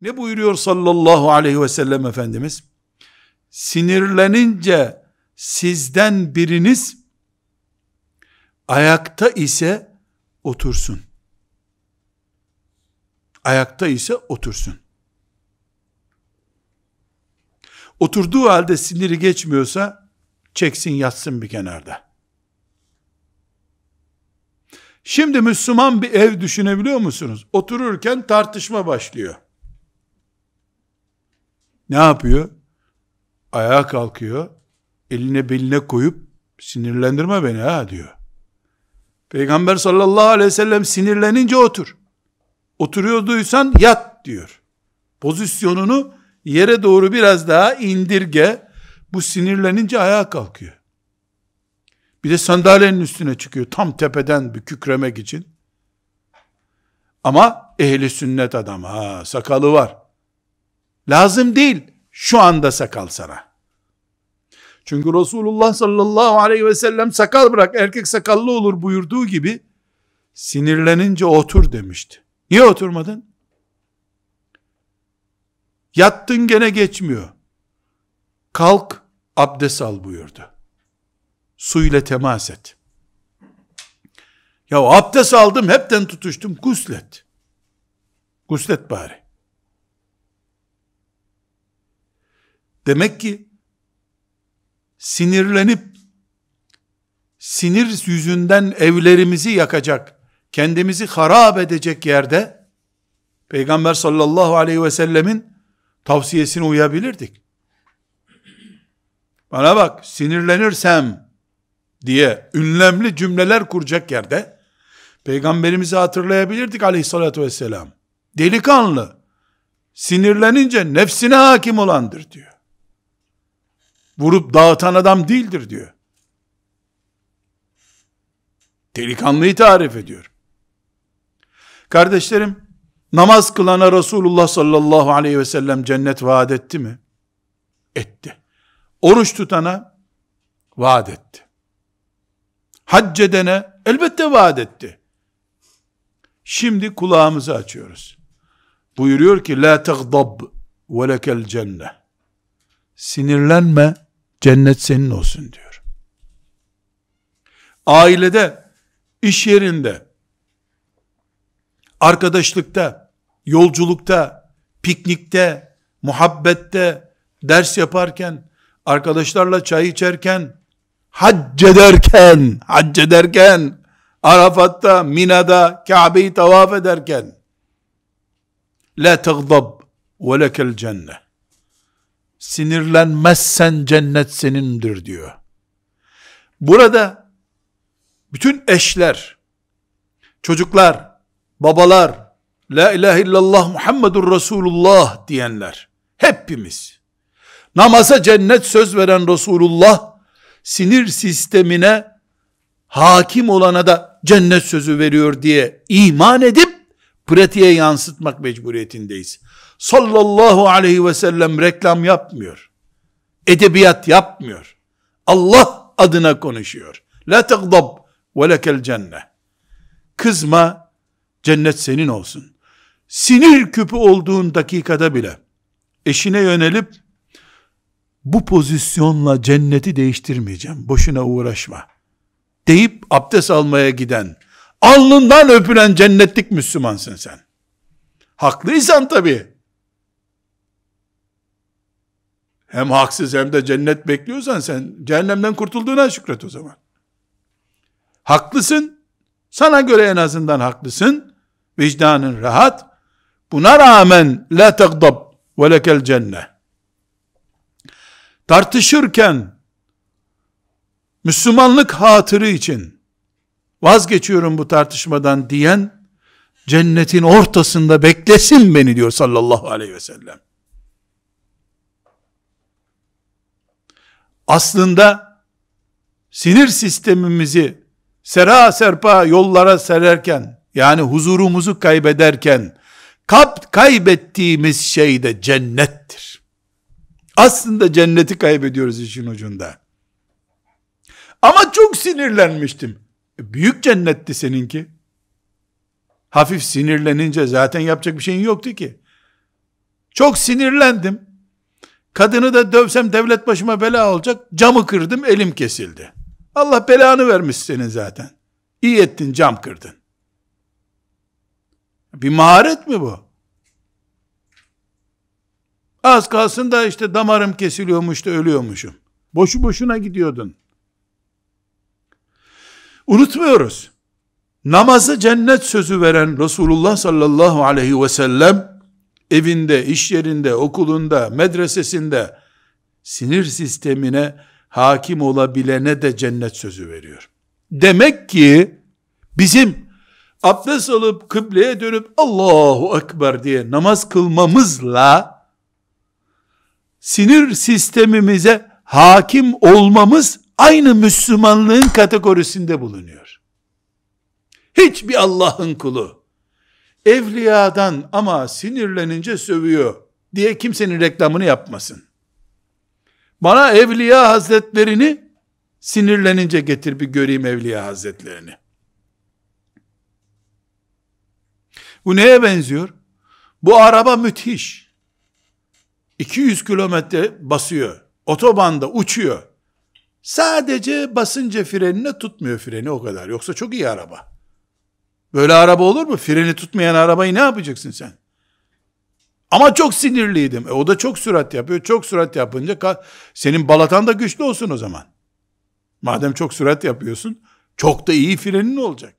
Ne buyuruyor sallallahu aleyhi ve sellem Efendimiz? Sinirlenince sizden biriniz ayakta ise otursun. Ayakta ise otursun. Oturduğu halde siniri geçmiyorsa çeksin yatsın bir kenarda. Şimdi Müslüman bir ev düşünebiliyor musunuz? Otururken tartışma başlıyor. Ne yapıyor? Ayağa kalkıyor. Eline beline koyup sinirlendirme beni ha diyor. Peygamber sallallahu aleyhi ve sellem sinirlenince otur. Oturuyorduysan yat diyor. Pozisyonunu yere doğru biraz daha indirge. Bu sinirlenince ayağa kalkıyor. Bir de sandalyenin üstüne çıkıyor tam tepeden bir kükremek için. Ama ehli sünnet adam ha sakalı var. Lazım değil şu anda sakal sana. Çünkü Resulullah sallallahu aleyhi ve sellem sakal bırak erkek sakallı olur buyurduğu gibi sinirlenince otur demişti. Niye oturmadın? Yattın gene geçmiyor. Kalk abdest al buyurdu. Su ile temas et. Ya abdest aldım hepten tutuştum guslet. Guslet bari. Demek ki sinirlenip sinir yüzünden evlerimizi yakacak, kendimizi harap edecek yerde Peygamber sallallahu aleyhi ve sellemin tavsiyesine uyabilirdik. Bana bak sinirlenirsem diye ünlemli cümleler kuracak yerde peygamberimizi hatırlayabilirdik aleyhissalatü vesselam. Delikanlı sinirlenince nefsine hakim olandır diyor. Vurup dağıtan adam değildir diyor. Delikanlıyı tarif ediyor. Kardeşlerim, namaz kılana Resulullah sallallahu aleyhi ve sellem cennet vaat etti mi? Etti. Oruç tutana vaat etti. Hac edene elbette vaat etti. Şimdi kulağımızı açıyoruz. Buyuruyor ki la tagdab ve lekel cennet. Sinirlenme, cennet senin olsun diyor. Ailede, iş yerinde, arkadaşlıkta, yolculukta, piknikte, muhabbette, ders yaparken, arkadaşlarla çay içerken, hac ederken, hac ederken, Arafat'ta, Mina'da, Kabe'yi tavaf ederken, la tagdab ve lekel cennet. Sinirlenmezsen cennet senindir diyor. Burada bütün eşler, çocuklar, babalar, La ilahe illallah Muhammedur Resulullah diyenler, hepimiz, namaza cennet söz veren Resulullah, sinir sistemine hakim olana da cennet sözü veriyor diye iman edip, pratiğe yansıtmak mecburiyetindeyiz. Sallallahu aleyhi ve sellem reklam yapmıyor. Edebiyat yapmıyor. Allah adına konuşuyor. La tegdab ve lekel cennet. Kızma, cennet senin olsun. Sinir küpü olduğun dakikada bile eşine yönelip bu pozisyonla cenneti değiştirmeyeceğim. Boşuna uğraşma. Deyip abdest almaya giden, alnından öpülen cennetlik Müslümansın sen. Haklıysan tabi. Hem haksız hem de cennet bekliyorsan sen cehennemden kurtulduğuna şükret o zaman. Haklısın. Sana göre en azından haklısın. Vicdanın rahat. Buna rağmen la tegdab ve lekel cennet. Tartışırken Müslümanlık hatırı için vazgeçiyorum bu tartışmadan diyen cennetin ortasında beklesin beni diyor sallallahu aleyhi ve sellem. Aslında sinir sistemimizi sera serpa yollara sererken yani huzurumuzu kaybederken kap kaybettiğimiz şey de cennettir. Aslında cenneti kaybediyoruz işin ucunda. Ama çok sinirlenmiştim. E, büyük cennetti seninki. Hafif sinirlenince zaten yapacak bir şeyin yoktu ki. Çok sinirlendim. Kadını da dövsem devlet başıma bela olacak. Camı kırdım elim kesildi. Allah belanı vermiş senin zaten. İyi ettin cam kırdın. Bir maharet mi bu? Az kalsın da işte damarım kesiliyormuş da ölüyormuşum. Boşu boşuna gidiyordun. Unutmuyoruz. Namazı cennet sözü veren Resulullah sallallahu aleyhi ve sellem evinde, iş yerinde, okulunda, medresesinde sinir sistemine hakim olabilene de cennet sözü veriyor. Demek ki bizim abdest alıp kıbleye dönüp Allahu Ekber diye namaz kılmamızla sinir sistemimize hakim olmamız aynı Müslümanlığın kategorisinde bulunuyor. Hiçbir Allah'ın kulu evliyadan ama sinirlenince sövüyor diye kimsenin reklamını yapmasın. Bana evliya hazretlerini sinirlenince getir bir göreyim evliya hazretlerini. Bu neye benziyor? Bu araba müthiş. 200 kilometre basıyor. Otobanda uçuyor. Sadece basınca frenine tutmuyor freni o kadar. Yoksa çok iyi araba. Böyle araba olur mu? Freni tutmayan arabayı ne yapacaksın sen? Ama çok sinirliydim. E, o da çok sürat yapıyor. Çok sürat yapınca senin balatan da güçlü olsun o zaman. Madem çok sürat yapıyorsun, çok da iyi frenin olacak.